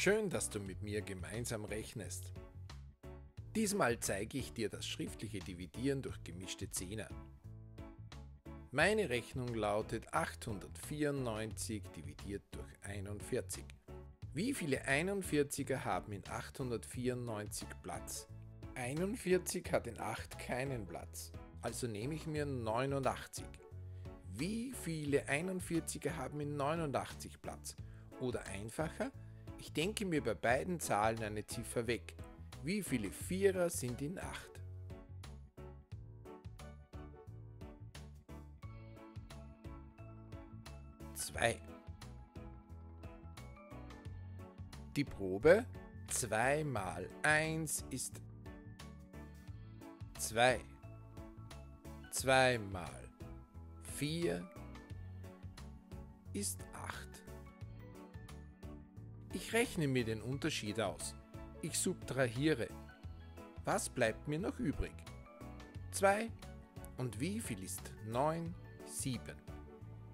Schön, dass du mit mir gemeinsam rechnest. Diesmal zeige ich dir das schriftliche Dividieren durch gemischte Zehner. Meine Rechnung lautet 894 dividiert durch 41. Wie viele 41er haben in 894 Platz? 41 hat in 8 keinen Platz, also nehme ich mir 89. Wie viele 41er haben in 89 Platz? Oder einfacher, ich denke mir bei beiden Zahlen eine Ziffer weg. Wie viele Vierer sind in 8? Zwei. Die Probe 2 mal 1 ist 2. 2 mal 4 ist 8. Ich rechne mir den Unterschied aus. Ich subtrahiere. Was bleibt mir noch übrig? 2 und wie viel ist 9? 7.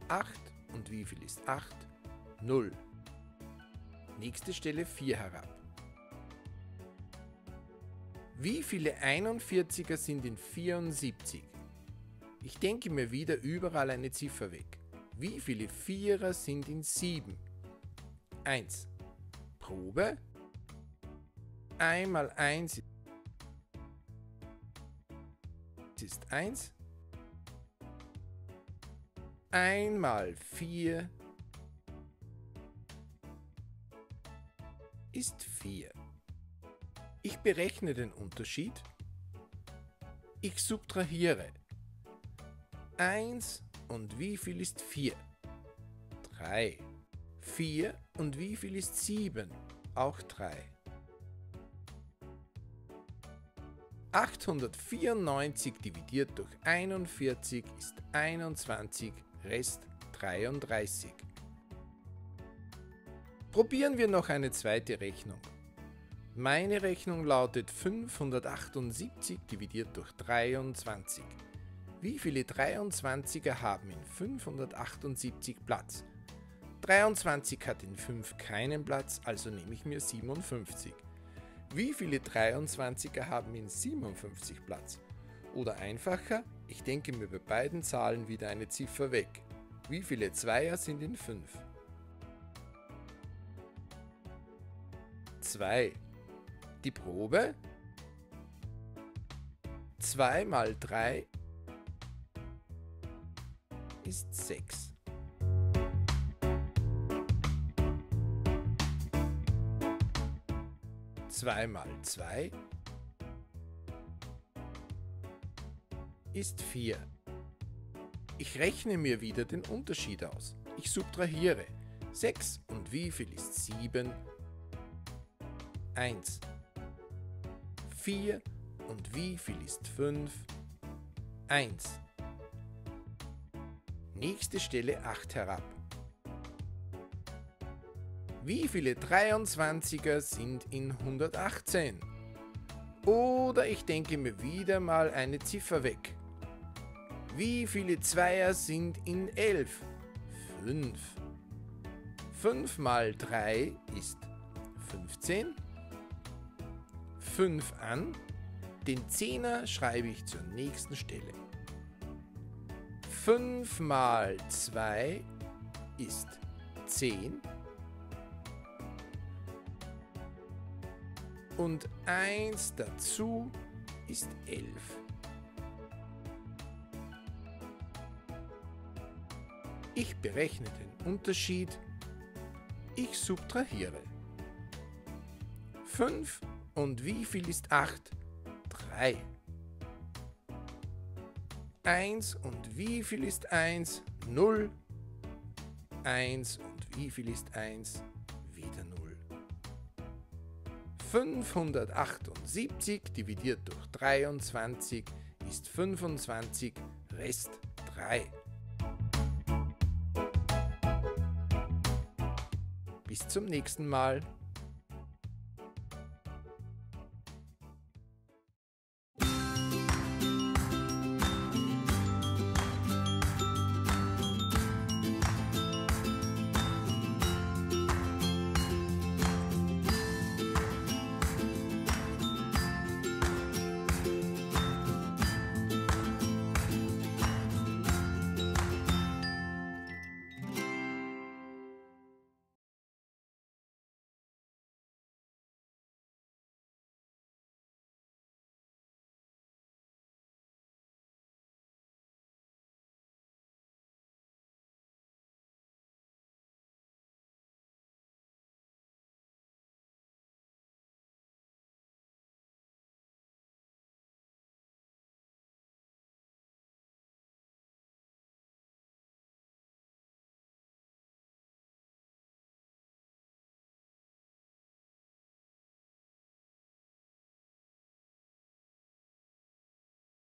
8 und wie viel ist 8? 0. Nächste Stelle 4 herab. Wie viele 41er sind in 74? Ich denke mir wieder überall eine Ziffer weg. Wie viele Vierer sind in 7? 1. Probe. Einmal 1 ist 1. Einmal 4 ist 4. Ich berechne den Unterschied. Ich subtrahiere. 1 und wie viel ist 4? 3. 4 und wie viel ist 7? Auch 3. 894 dividiert durch 41 ist 21, Rest 33. Probieren wir noch eine zweite Rechnung. Meine Rechnung lautet 578 dividiert durch 23. Wie viele 23er haben in 578 Platz? 23 hat in 5 keinen Platz, also nehme ich mir 57. Wie viele 23er haben in 57 Platz? Oder einfacher, ich denke mir bei beiden Zahlen wieder eine Ziffer weg. Wie viele Zweier sind in 5? 2. Die Probe 2 mal 3 ist 6. 2 mal 2 ist 4. Ich rechne mir wieder den Unterschied aus. Ich subtrahiere. 6 und wie viel ist 7? 1. 4 und wie viel ist 5? 1. Nächste Stelle 8 herab. Wie viele 23er sind in 118? Oder ich denke mir wieder mal eine Ziffer weg. Wie viele Zweier sind in 11? 5. 5 mal 3 ist 15. 5 an. Den Zehner schreibe ich zur nächsten Stelle. 5 mal 2 ist 10. und 1 dazu ist 11. Ich berechne den Unterschied. Ich subtrahiere. 5 und wie viel ist 8? 3. 1 und wie viel ist 1? 0. 1 und wie viel ist 1? 578 dividiert durch 23 ist 25, Rest 3. Bis zum nächsten Mal.